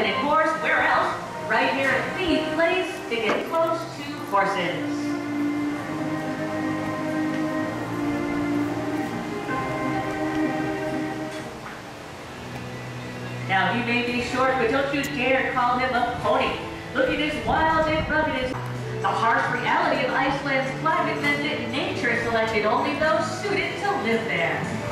Icelandic horse, where else? Right here at the place to get close to horses. Now, he may be short, but don't you dare call him a pony. Look at his wild and rugged. The harsh reality of Iceland's climate meant that nature selected only those suited to live there.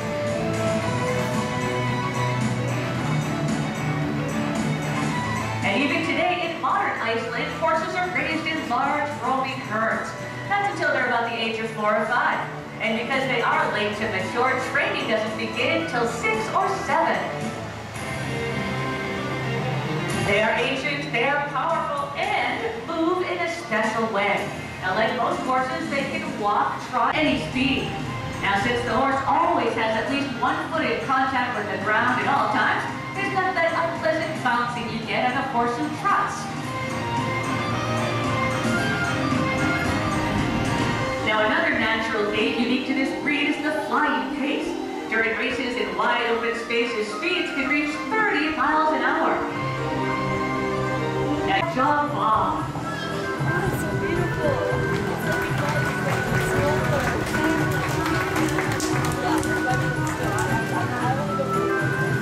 Modern Iceland, horses are raised in large, roaming herds. That's until they're about the age of four or five. And because they are late to mature, training doesn't begin until six or seven. They are ancient, they are powerful, and move in a special way. Now, like most horses, they can walk, trot, any speed. Now, since the horse always has at least one foot in contact with the ground at all times, there's not that unpleasant bouncing you get on a horse who trots. Now, another natural gait unique to this breed is the flying pace. During races in wide open spaces, speeds can reach 30 miles an hour. Now, jump off. So beautiful.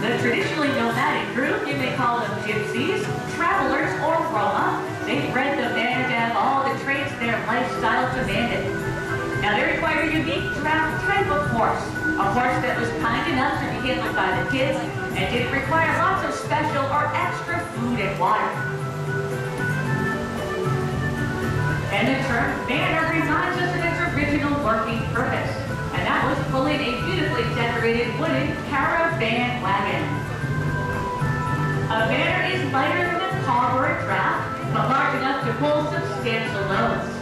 The traditionally nomadic group, you may call them gypsies, travelers, or Roma, they bred the man to have all the traits their lifestyle demanded. Now they require a unique draft type of horse, a horse that was kind enough to be handled by the kids and didn't require lots of special or extra food and water. And the term Vanner reminds us of its original working purpose, and that was pulling a beautifully decorated wooden caravan wagon. A Vanner is lighter than a car or a draft, but large enough to pull substantial loads.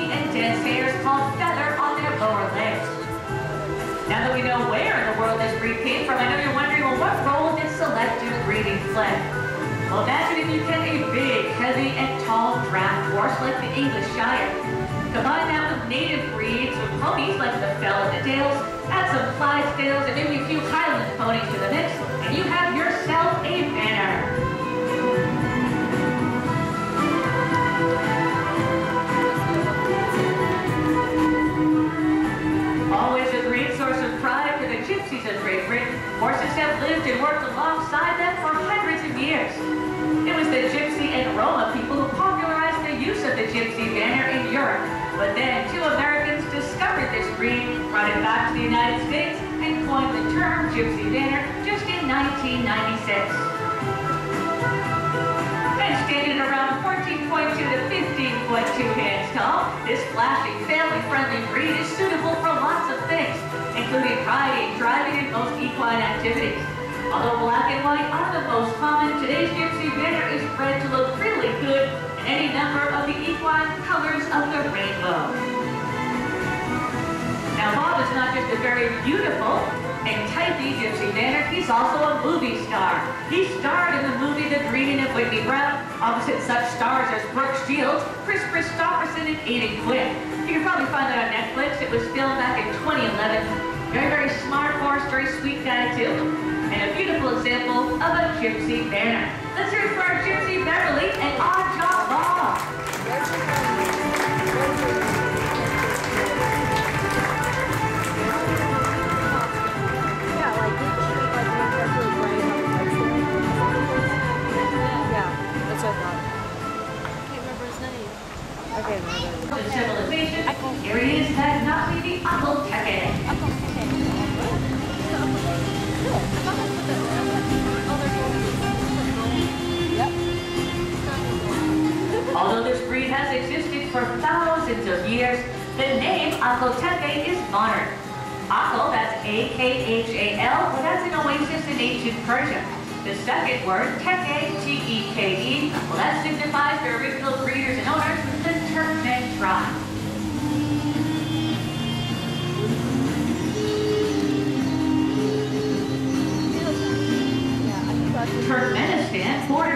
And dense hairs called feather on their lower legs. Now that we know where in the world this breed came from, I know you're wondering, well, what role did selective breeding play? Well, imagine if you get a big, heavy, and tall draft horse like the English Shire. Combine that with native breeds with ponies like the Fell and the Dales, add some Clydesdales and maybe a few Highland ponies to the mix, and you have 1996. And around 14.2 to 15.2 hands tall, this flashing, family-friendly breed is suitable for lots of things, including riding, driving, and most equine activities. Although black and white are the most common, today's Gypsy Vanner is bred to look really good in any number of the equine colors of the rainbow. Now, Bob is not just a very beautiful and typey Gypsy Vanner, he's also a movie star. He starred in the movie The Greening of Whitney Brown, opposite such stars as Brooke Shields, Kris Kristofferson, and Aidan Quinn. You can probably find that on Netflix. It was filmed back in 2011. Very, very smart horse, very sweet guy too. And a beautiful example of a Gypsy Vanner. Let's hear it for our Gypsy Beverly and Aja Bob. For thousands of years, the name Akhal-Teke is modern. Akhal, that's A-K-H-A-L, well, that's an oasis in ancient Persia. The second word, Teke, T-E-K-E, well that signifies the original breeders and owners, the Turkmen tribe. Turkmenistan, bordered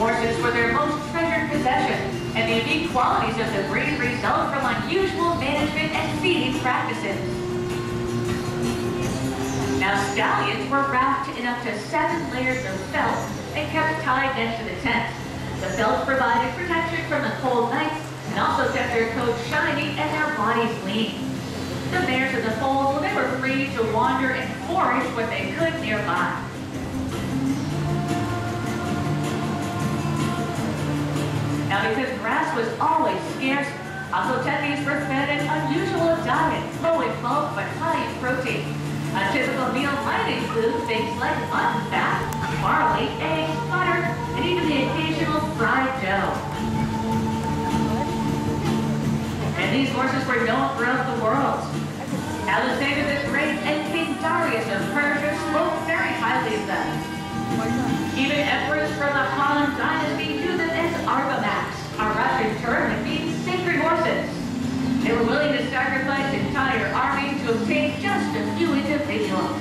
Horses were their most treasured possession, and the unique qualities of the breed result from unusual management and feeding practices. Now, stallions were wrapped in up to seven layers of felt and kept tied next to the tent. The felt provided protection from the cold nights and also kept their coats shiny and their bodies lean. The mares of the fold, well, they were free to wander and forage what they could nearby. Now, because grass was always scarce, Akhal-Tekes were fed an unusual diet, low in bulk but high in protein. A typical meal might include things like mutton fat, barley, eggs, butter, and even the occasional fried dough. and these horses were known throughout the world. Alexander the Great and King Darius of Persia spoke very highly of them. Even emperors from the Han dynasty knew them as Argamax, a Russian means sacred horses. They were willing to sacrifice entire armies to obtain just a few individuals.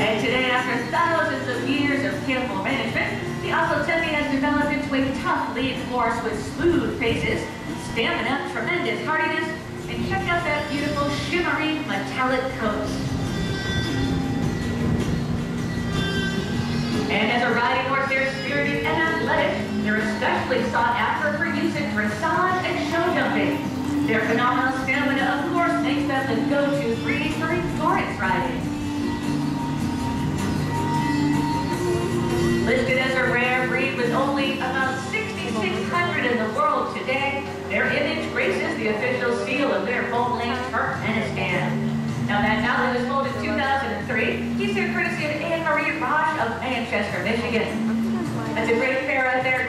And today, after thousands of years of careful management, the Akhal-Teke has developed into a tough lead horse with smooth faces, stamina, tremendous hardiness, and check out that beautiful shimmery metallic coat. Sought after for use in dressage and show jumping. Their phenomenal stamina, of course, makes them the go-to breed for endurance riding. Listed as a rare breed with only about 6,600 in the world today, their image graces the official seal of their homeland, Turkmenistan. Now that outlet was sold in 2003. He's here courtesy of Anne Marie Raj of Manchester, Michigan. That's a great pair out there,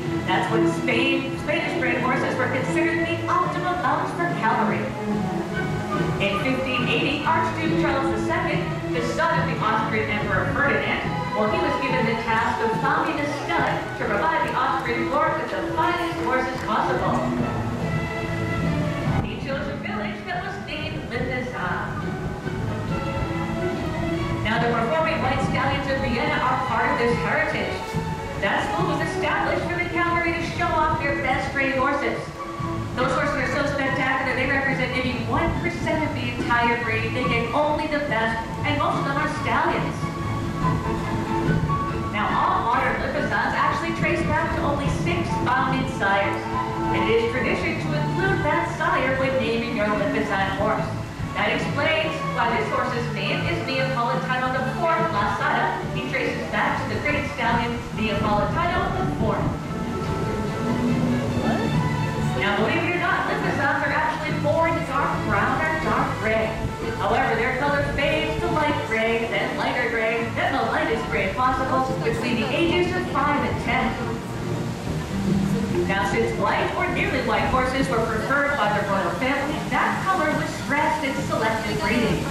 That's when Spain, Spanish bred horses were considered the optimal mounts for cavalry. In 1580, Archduke Charles II, the son of the Austrian Emperor Ferdinand, well, he was given the task of founding a stud to provide the Austrian court with the finest horses possible. He chose a village that was named Lipizzan. Now, the performing white stallions of Vienna are part of this heritage. That school entire breed. They get only the best, and most of them are stallions. Now, all modern Lipizzans actually trace back to only six founding sires. And it is tradition to include that sire when naming your Lipizzan horse. That explains why this horse's name is Neapolitano Fourth Lasada. He traces back to the great stallion Neapolitano Fourth. Now, believe it or not, Lipizzans are actually born dark brown gray. However, their color fades to light gray, then lighter gray, then the lightest gray possible between the ages of 5 and 10. Now, since white or nearly white horses were preferred by the royal family, that color was stressed in selective breeding.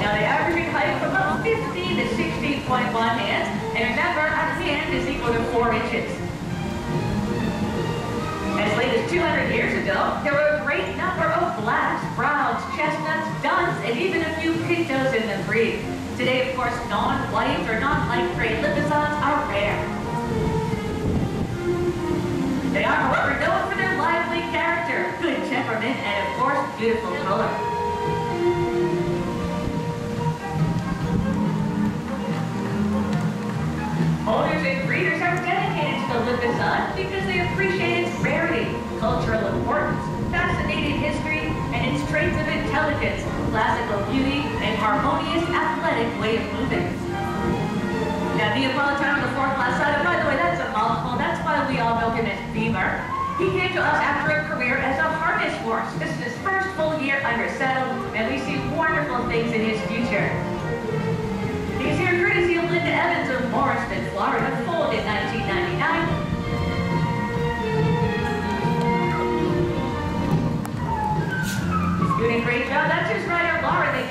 Now, the averaging height from about 15 to 16.1 hands, and remember, a hand is equal to 4 inches. As late as 200 years ago, there were a great number of blacks, browns, chestnuts, duns, and even a few pintos in the breed. Today, of course, non-white or non-light gray Lipizzans are rare. They are, however, known for their lively character, good temperament, and of course, beautiful color. Owners and breeders are dedicated to the Sun because they appreciate cultural importance, fascinating history, and its traits of intelligence, classical beauty, and harmonious athletic way of moving. Now, Neapolitano, the fourth class side, by the way, that's a mouthful. That's why we all know him as Beamer. He came to us after a career as a harness horse. This is his first full year under saddle, and we see wonderful things in his future. He's here courtesy of Linda Evans of Morriston, Florida,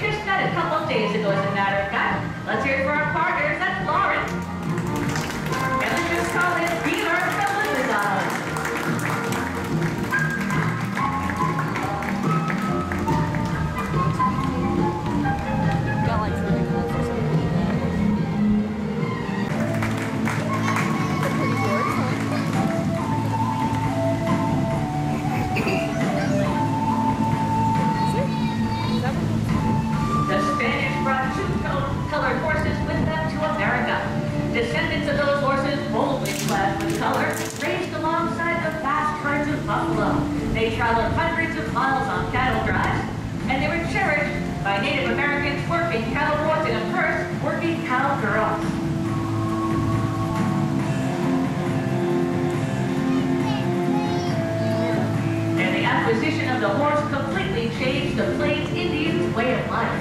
Just met a couple of days ago, as a matter of fact. Let's hear it for our partners. Traveled hundreds of miles on cattle drives, and they were cherished by Native Americans working cattle boys and, of course, working cattle girls. And the acquisition of the horse completely changed the Plains Indians' way of life,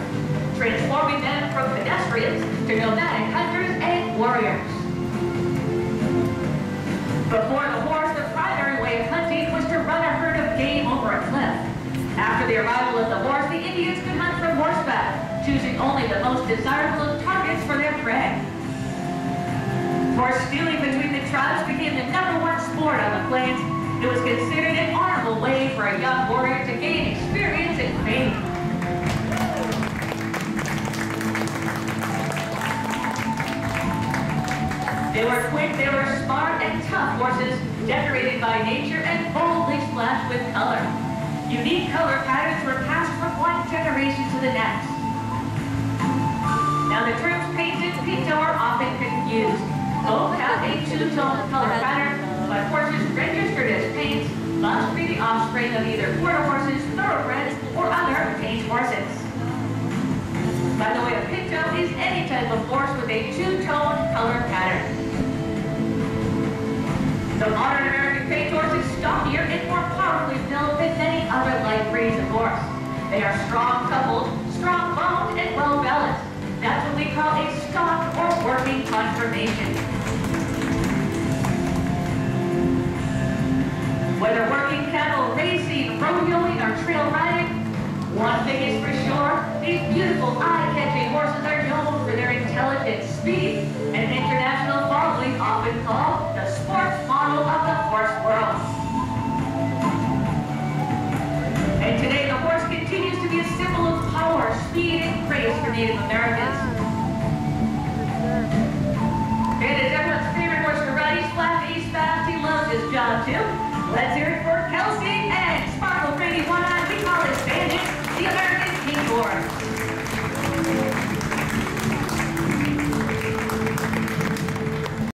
transforming them from pedestrians to nomadic hunters and warriors. Before the horse, the primary way of hunting was to run a herd of game over a cliff. The arrival of the horse, the Indians could hunt from horseback, choosing only the most desirable of targets for their prey. Horse stealing between the tribes became the number one sport on the plains. It was considered an honorable way for a young warrior to gain experience and fame. They were quick, they were smart and tough horses, decorated by nature and boldly splashed with color. Unique color patterns were passed from one generation to the next. Now the terms paint and pinto are often confused. Both have a two-tone color pattern, but horses registered as paints must be the offspring of either quarter horses, thoroughbreds, or other paint horses. By the way, a pinto is any type of horse with a two-tone color pattern. The modern American paint horse is stockier and more other light breeds of horse. They are strong coupled, strong boned, and well balanced. That's what we call a stock or working conformation. Whether working cattle, racing, rodeoing, or trail riding, one thing is for sure, these beautiful, eye-catching horses are known for their intelligence, speed, and international following often called the sports model of the horse world. Native Americans. Ah, and as everyone's favorite horse to ride, he's flat, he's fast, he loves his job too. Let's hear it